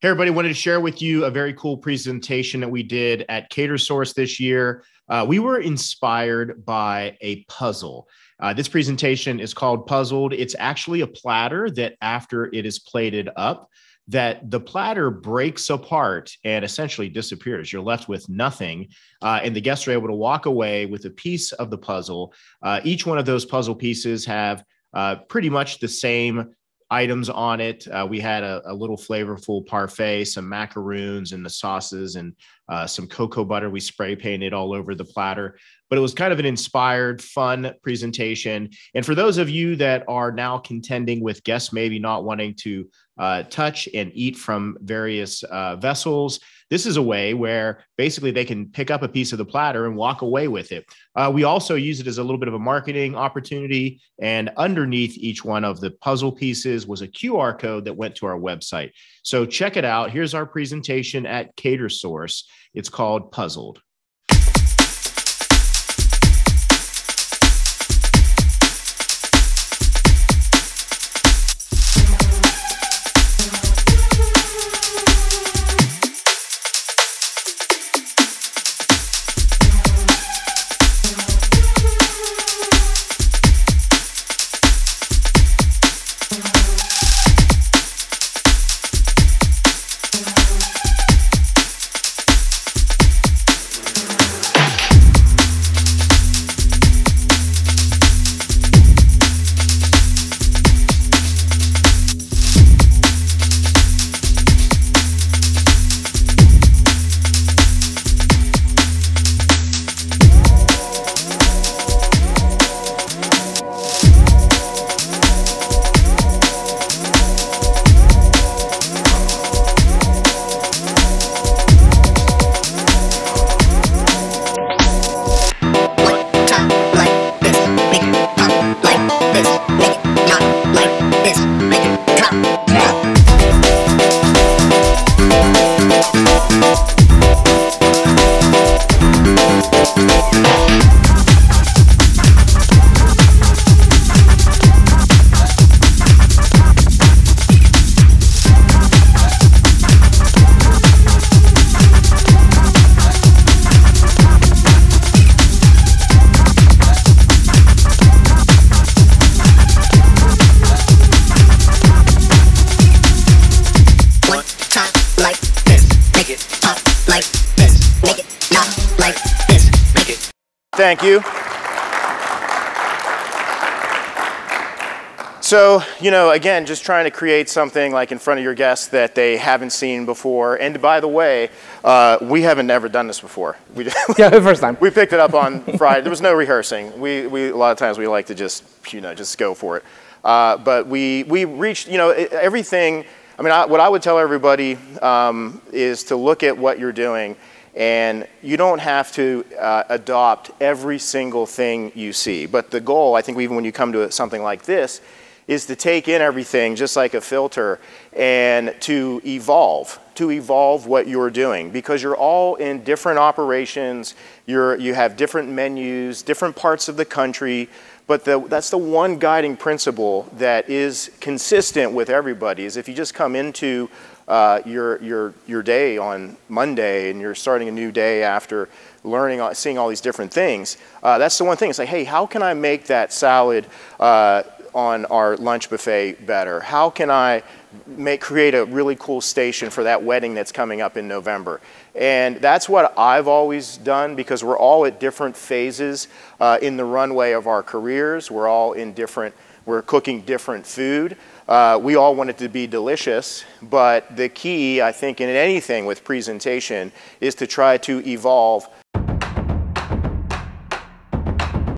Hey, everybody, wanted to share with you a very cool presentation that we did at CaterSource this year. Uh, we were inspired by a puzzle. Uh, this presentation is called Puzzled. It's actually a platter that, after it is plated up, that the platter breaks apart and essentially disappears. You're left with nothing, uh, and the guests are able to walk away with a piece of the puzzle. Uh, each one of those puzzle pieces have uh, pretty much the same items on it. Uh, we had a, a, little flavorful parfait, some macaroons and the sauces, and uh, some cocoa butter. We spray painted all over the platter, but it was kind of an inspired, fun presentation. And for those of you that are now contending with guests maybe not wanting to uh, touch and eat from various uh, vessels, this is a way where basically they can pick up a piece of the platter and walk away with it. Uh, we also use it as a little bit of a marketing opportunity. And underneath each one of the puzzle pieces was a QR code that went to our website. So check it out. Here's our presentation at CaterSource. It's called Puzzled. Thank you. So, you know, again, just trying to create something like in front of your guests that they haven't seen before. And by the way, uh, we haven't ever done this before. We yeah, the first time. We picked it up on Friday. There was no rehearsing. We, we, a lot of times we like to just, you know, just go for it. Uh, but we, we reached, you know, everything. I mean, I, what I would tell everybody um, is to look at what you're doing and you don't have to uh, adopt every single thing you see. But the goal, I think even when you come to something like this, is to take in everything just like a filter and to evolve, to evolve what you're doing because you're all in different operations, you're, you have different menus, different parts of the country, but the, that's the one guiding principle that is consistent with everybody is if you just come into uh, your, your, your day on Monday and you're starting a new day after learning, seeing all these different things, uh, that's the one thing. It's like, hey, how can I make that salad uh, on our lunch buffet better? How can I make, create a really cool station for that wedding that's coming up in November? And that's what I've always done because we're all at different phases uh, in the runway of our careers. We're all in different, we're cooking different food. Uh, we all want it to be delicious, but the key, I think, in anything with presentation is to try to evolve